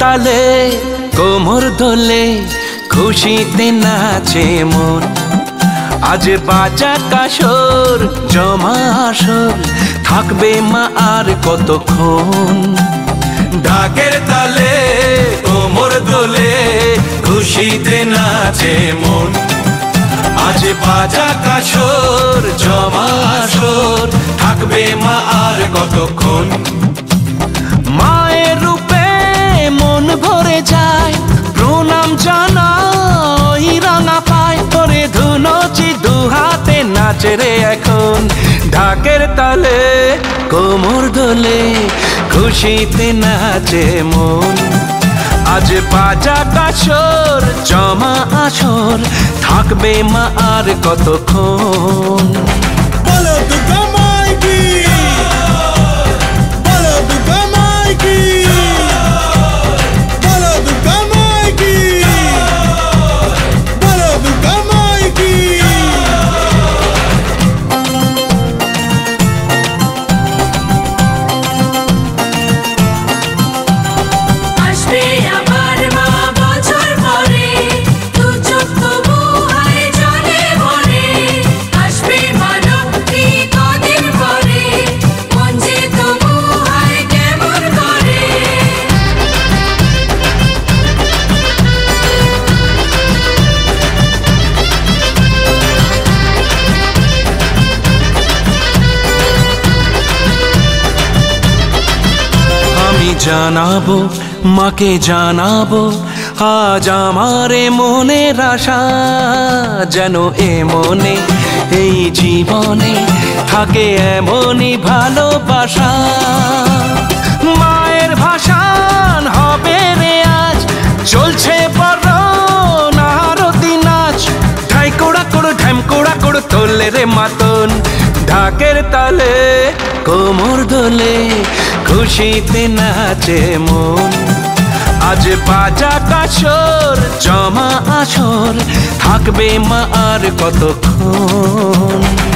তালে, কোমর দোলে খুশিতে নাচে মন। আজ বাজা কাসর জমা আসর, থাকবে মা আর কতক্ষণ? ঢাকের তালে, কোমর দোলে খুশিতে নাচে মন। আজ বাজা কাসর জমা আসর, থাকবে মা আর কতক্ষণ? নাচে রে এখন ঢাকের তালে, কোমর দোলে, খুশিতে নাচে মন। আজ বাজা কাসর জমা আসর, থাকবে মা আর কতক্ষণ? জানাব, মাকে জানাব, আজ আমারে মনের আশা যেন এ মনে, এই জীবনে থাকে এমনই ভালোবাসা। মায়ের ভাষান হবে রে আজ, চলছে নারতি নাচ। ঠাই কোড়া কোড়ো, ঢ্যাম কোড়া কোড়ো, তোলে রে মাতন। ঢাকের তালে, কোমর দোলে, খুশিতে নাচে মন। আজ বাজা কাসর জমা আসর, থাকবে মা আর কতক্ষণ?